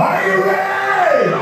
Are you ready?